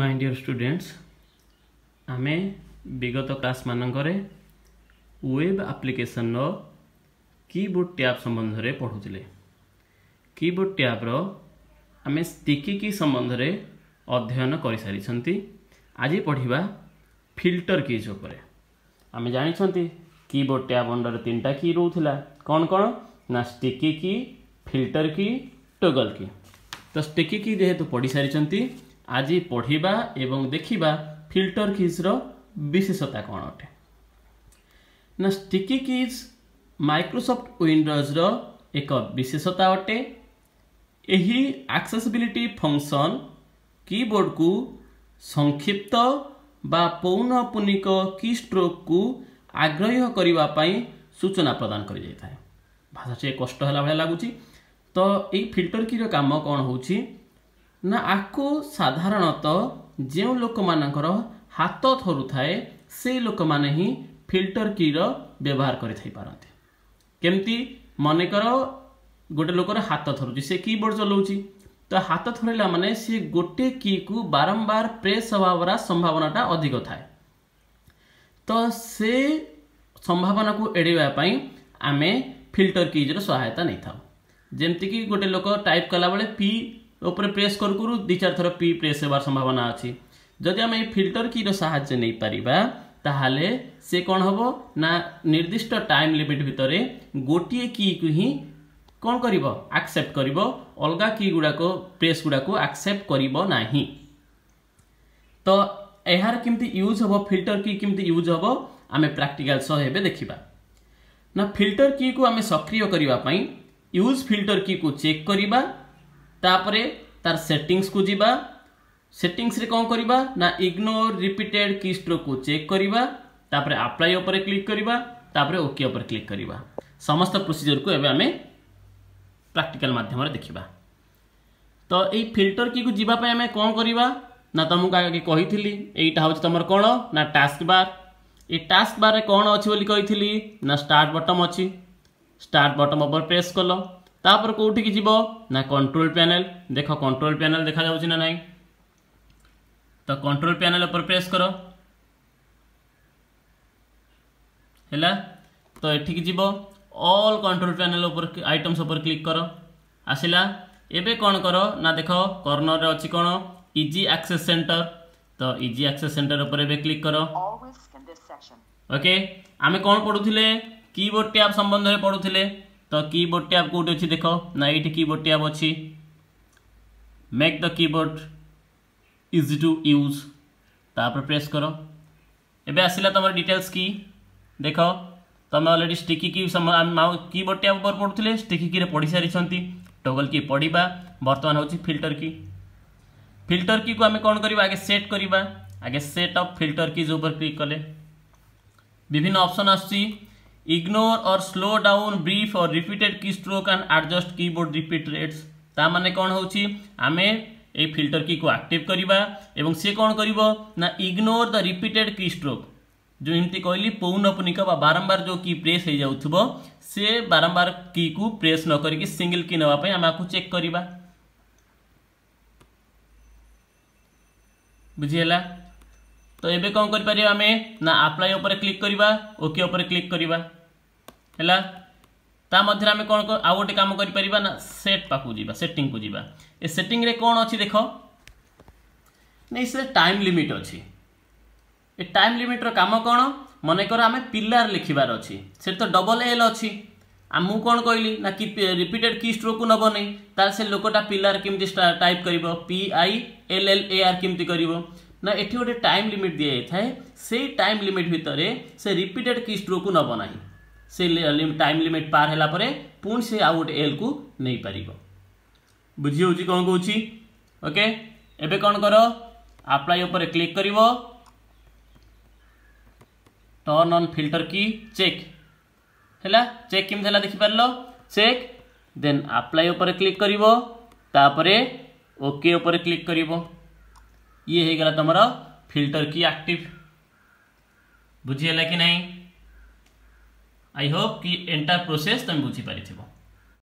माइ डर स्टूडेन्ट्स आम विगत क्लास मानक वेब आप्लिकेसन रीबोर्ड टैब संबंध में पढ़ुले कीबोर्ड टैब्र आम स्टिकी की संबंध में अध्ययन कर सारी आज पढ़ा फिल्टर किज उपर आम जानते कीबोर्ड टैब अंडर तीन टा की रोला कौन कौन ना स्टिकी की फिल्टर की टोगल की तो स्टिकी की जेहेतु पढ़ी सारी ଆଜି ପଢ଼ିବା ଏବଂ ଦେଖିବା ଫିଲ୍ଟର କିଜ୍ର ବିଶେଷତା କ'ଣ ଅଟେ ନା ଷ୍ଟିକି କିଜ୍ ମାଇକ୍ରୋସଫ୍ଟ ୱିଣ୍ଡୋଜ୍ର ଏକ ବିଶେଷତା ଅଟେ ଏହି ଆକ୍ସେସବିଲିଟି ଫଙ୍କସନ୍ କିବୋର୍ଡ଼କୁ ସଂକ୍ଷିପ୍ତ ବା ପୌନଃପୁନିକ କି ଷ୍ଟ୍ରୋକ୍କୁ ଆଗ୍ରହୀ କରିବା ପାଇଁ ସୂଚନା ପ୍ରଦାନ କରିଯାଇଥାଏ ଭାଷା ଟିକେ କଷ୍ଟ ହେଲା ଭଳିଆ ଲାଗୁଛି ତ ଏଇ ଫିଲ୍ଟର କିର କାମ କ'ଣ ହେଉଛି ନା ଆକୁ ସାଧାରଣତଃ ଯେଉଁ ଲୋକମାନଙ୍କର ହାତ ଥରୁଥାଏ ସେଇ ଲୋକମାନେ ହିଁ ଫିଲ୍ଟର କିର ବ୍ୟବହାର କରିଥାଇପାରନ୍ତି କେମିତି ମନେକର ଗୋଟେ ଲୋକର ହାତ ଥରୁଛି ସେ କିବୋର୍ଡ଼ ଚଲାଉଛି ତ ହାତ ଥରିଲା ମାନେ ସେ ଗୋଟେ କିକୁ ବାରମ୍ବାର ପ୍ରେସ୍ ହେବାର ସମ୍ଭାବନାଟା ଅଧିକ ଥାଏ ତ ସେ ସମ୍ଭାବନାକୁ ଏଡ଼େଇବା ପାଇଁ ଆମେ ଫିଲ୍ଟର କିଜ୍ର ସହାୟତା ନେଇଥାଉ ଯେମିତିକି ଗୋଟେ ଲୋକ ଟାଇପ୍ କଲାବେଳେ ପି उपर प्रेस कर दि चार थर पी प्रेस होवार संभावना अच्छी जदि आम फिल्टर की साज्य नहीं पार्ताे से कौन हम ना निर्दिष्ट टाइम लिमिट भितर गोटे की को ही कौन कर आक्सेप्ट कर अलग की गुड़ाक प्रेस गुड़ाक आक्सेप्ट कर तो यार कमी यूज हम फिल्टर की कमी यूज हम आम प्राक्टिकाल सह देखा ना फिल्टर की को आम सक्रिय करने यूज फिल्टर की को चेक करवा तापर तार सेटिंग्स को जीवा सेटिंग्स रे कौन करवा ना इग्नोर रिपीटेड की स्ट्रोक को चेक करवा तापर अप्लाई ऊपर क्लिक करवा तापर ओके ऊपर क्लिक करवा समस्त प्रोसीजर को एबे हमें प्रैक्टिकल माध्यम रे देखिबा तो ए फिल्टर की को जीवा पे हमें कौन करवा ना तमु का के कहिथिली एटा हो तमर कोन ना टास्क बार ए टास्क बार रे कौन अछि बोली कहिथिली ना स्टार्ट बटन अछि स्टार्ट बटन ऊपर प्रेस कर ତାପରେ କେଉଁଠିକି ଯିବ ନା କଣ୍ଟ୍ରୋଲ ପ୍ୟାନେଲ ଦେଖ କଣ୍ଟ୍ରୋଲ ପ୍ୟାନେଲ ଦେଖାଯାଉଛି ନା ନାହିଁ ତ କଣ୍ଟ୍ରୋଲ ପ୍ୟାନେଲ ଉପରେ ପ୍ରେସ୍ କର ହେଲା ତ ଏଠିକି ଯିବ ଅଲ୍ କଣ୍ଟ୍ରୋଲ ପ୍ୟାନେଲ ଉପରେ ଆଇଟମ୍ସ ଉପରେ କ୍ଲିକ୍ କର ଆସିଲା ଏବେ କ'ଣ କର ନା ଦେଖ କର୍ଣ୍ଣରରେ ଅଛି କ'ଣ ଇଜି ଆକ୍ସେସ୍ ସେଣ୍ଟର ତ ଇଜି ଆକ୍ସେସ୍ ସେଣ୍ଟର ଉପରେ ଏବେ କ୍ଲିକ୍ କର ଓକେ ଆମେ କ'ଣ ପଢ଼ୁଥିଲେ কিবোর্ড ট্যাব সম্বন্ধে পড়ুলে तो की बोर्ड टैब कौटी अच्छी देख ना ये कीबोर्ड टैब अच्छी make the keyboard is to use तापर प्रेस कर एबे आसला तुम डिटेल्स की देख तुम already sticky key keyboard tab पर पढ़ुते स्टिकी की पढ़ी सारी टोगल की पढ़ा बर्तमान हूँ फिल्टर की फिल्टर की को आम कौन करवागे सेट करवागे सेट अफ फिल्टर की जो क्लिक कले विभिन्न option us ignore or slow down brief और repeated key and adjust keyboard repeat rates ता माने कौन होची आमे फिल्टर की को आक्टिव करिबा एवं कौन कर ना इग्नोर द रिपीटेड की स्ट्रोक जो एमती कहली पौनपुनिक बा बारंबार जो की प्रेस हो जाउथबो से बारंबार की को प्रेस न करके सिंगल की नवा पई आपको चेक करिबा बुझियला তো ଏବେ କ'ଣ କରିପାରିବା ଆମେ ନା ଆପ୍ଲାଏ ଉପରେ କ୍ଲିକ୍ କରିବା ଓକେ ଉପରେ କ୍ଲିକ୍ କରିବା ହେଲା ତା ମଧ୍ୟରେ ଆମେ କ'ଣ ଆଉ ଗୋଟେ କାମ କରିପାରିବା ନା ସେଟ୍ ପାଖକୁ ଯିବା ସେଟିଂକୁ ଯିବା ଏ ସେଟିଂରେ କ'ଣ ଅଛି ଦେଖ ନାଇଁ ସେ ଟାଇମ୍ ଲିମିଟ୍ ଅଛି ଏ ଟାଇମ୍ ଲିମିଟ୍ର କାମ କ'ଣ ମନେକର ଆମେ ପିଲାର ଲେଖିବାର ଅଛି ସେଠି ତ ଡବଲ୍ ଏଲ୍ ଅଛି ମୁଁ କ'ଣ କହିଲି ନା କି ରିପିଟେଡ୍ କି ଷ୍ଟ୍ରୋକୁ ନେବ ନାହିଁ ତାହେଲେ ସେ ଲୋକଟା ପିଲାର କେମିତି ଟାଇପ୍ କରିବ P I L L A R କେମିତି କରିବ ना ये गोटे टाइम लिमिट दी जाए से टाइम लिमिट भितर से रिपीटेड की स्ट्रोक नब ना से टाइम लिमिट पार होगा पुणी से आउ गोटे एल को नहीं पार बुझी कौन कौन ओके एबे कौन कर अप्लाई ऊपर क्लिक कर turn on filter key check है चेक किमी है देखिपार चेक देन अप्लाई ऊपर क्लिक कर ओके ऊपर क्लिक कर ये है तुम फिल्टर की एक्टिव बुझीगला कि नहीं आई होप कि एंटायर प्रोसेस तुम बुझीप